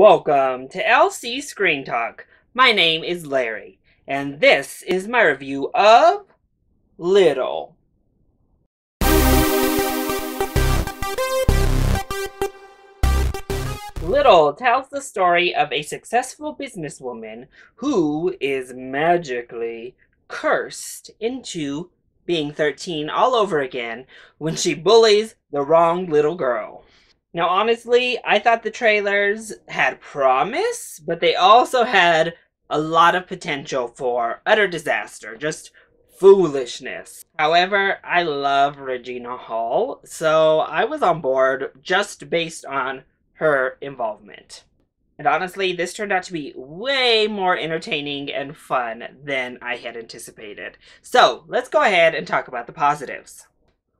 Welcome to LC Screen Talk. My name is Larry, and this is my review of Little. Little tells the story of a successful businesswoman who is magically cursed into being 13 all over again when she bullies the wrong little girl. Now, honestly, I thought the trailers had promise, but they also had a lot of potential for utter disaster, just foolishness. However, I love Regina Hall, so I was on board just based on her involvement. And honestly, this turned out to be way more entertaining and fun than I had anticipated. So, let's go ahead and talk about the positives.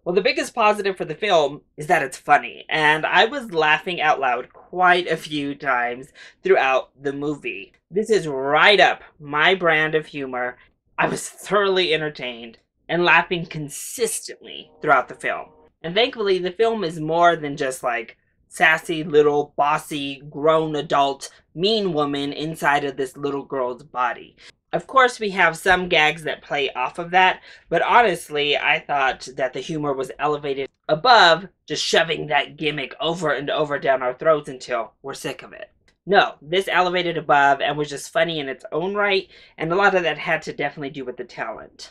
Well, the biggest positive for the film is that it's funny, and I was laughing out loud quite a few times throughout the movie. This is right up my brand of humor. I was thoroughly entertained and laughing consistently throughout the film. And thankfully, the film is more than just like sassy little bossy grown adult mean woman inside of this little girl's body. Of course, we have some gags that play off of that, but honestly, I thought that the humor was elevated above just shoving that gimmick over and over down our throats until we're sick of it. No, this elevated above and was just funny in its own right, and a lot of that had to definitely do with the talent.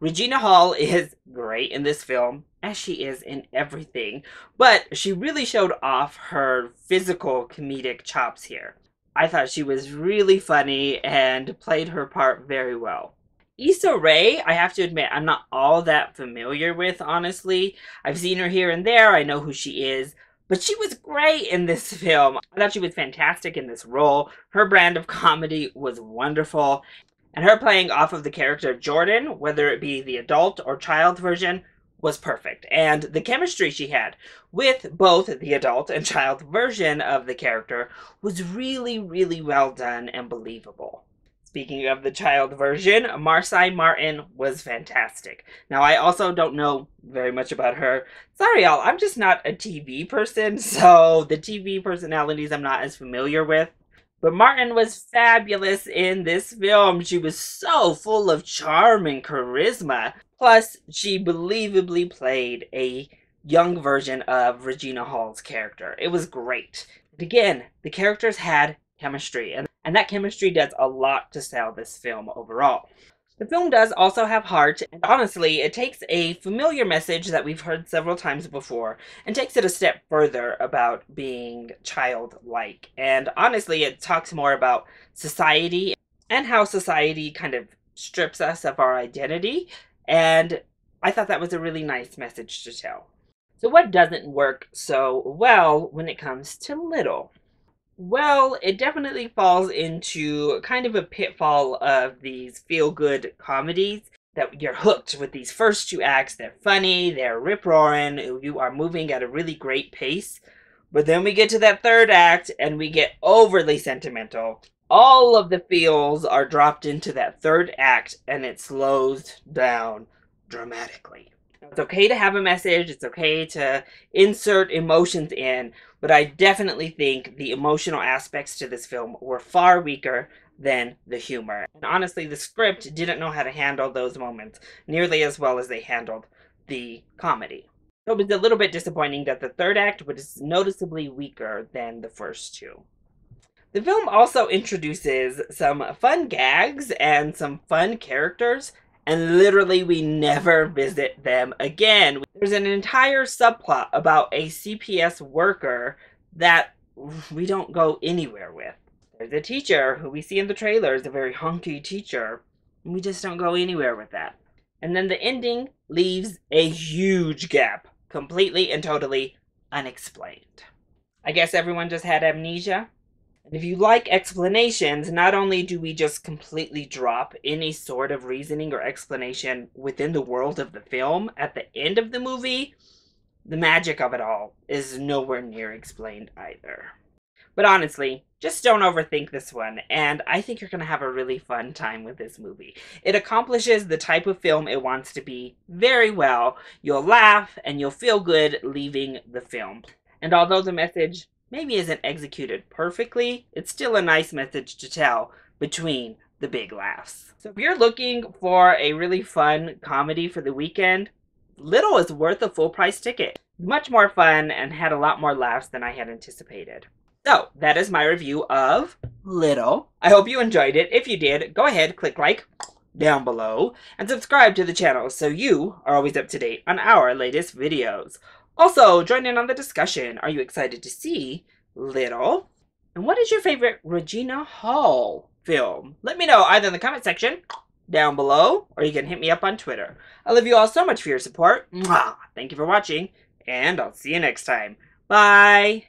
Regina Hall is great in this film, as she is in everything, but she really showed off her physical comedic chops here. I thought she was really funny and played her part very well. Issa Rae, I have to admit, I'm not all that familiar with, honestly. I've seen her here and there, I know who she is, but she was great in this film. I thought she was fantastic in this role. Her brand of comedy was wonderful, and her playing off of the character Jordan, whether it be the adult or child version, was perfect. And the chemistry she had with both the adult and child version of the character was really, really well done and believable. Speaking of the child version, Marsai Martin was fantastic. Now, I also don't know very much about her. Sorry, y'all, I'm just not a TV person, so the TV personalities I'm not as familiar with. But Martin was fabulous in this film. She was so full of charm and charisma. Plus, she believably played a young version of Regina Hall's character. It was great. again, the characters had chemistry, and, and that chemistry does a lot to sell this film overall. The film does also have heart, and honestly, it takes a familiar message that we've heard several times before and takes it a step further about being childlike. And honestly, it talks more about society and how society kind of strips us of our identity and I thought that was a really nice message to tell. So, what doesn't work so well when it comes to little? Well, it definitely falls into kind of a pitfall of these feel good comedies that you're hooked with these first two acts. They're funny, they're rip roaring, you are moving at a really great pace. But then we get to that third act and we get overly sentimental all of the feels are dropped into that third act and it slows down dramatically. It's okay to have a message, it's okay to insert emotions in, but I definitely think the emotional aspects to this film were far weaker than the humor. And honestly, the script didn't know how to handle those moments nearly as well as they handled the comedy. So it was a little bit disappointing that the third act was noticeably weaker than the first two. The film also introduces some fun gags and some fun characters, and literally we never visit them again. There's an entire subplot about a CPS worker that we don't go anywhere with. There's a teacher who we see in the trailer is a very hunky teacher, and we just don't go anywhere with that. And then the ending leaves a huge gap, completely and totally unexplained. I guess everyone just had amnesia. And if you like explanations, not only do we just completely drop any sort of reasoning or explanation within the world of the film at the end of the movie, the magic of it all is nowhere near explained either. But honestly, just don't overthink this one, and I think you're to have a really fun time with this movie. It accomplishes the type of film it wants to be very well. You'll laugh and you'll feel good leaving the film. And although the message maybe isn't executed perfectly, it's still a nice message to tell between the big laughs. So if you're looking for a really fun comedy for the weekend, Little is worth a full price ticket. Much more fun and had a lot more laughs than I had anticipated. So, that is my review of Little. I hope you enjoyed it. If you did, go ahead, click like down below, and subscribe to the channel so you are always up to date on our latest videos. Also, join in on the discussion. Are you excited to see Little? And what is your favorite Regina Hall film? Let me know either in the comment section down below, or you can hit me up on Twitter. I love you all so much for your support. Mwah! Thank you for watching, and I'll see you next time. Bye!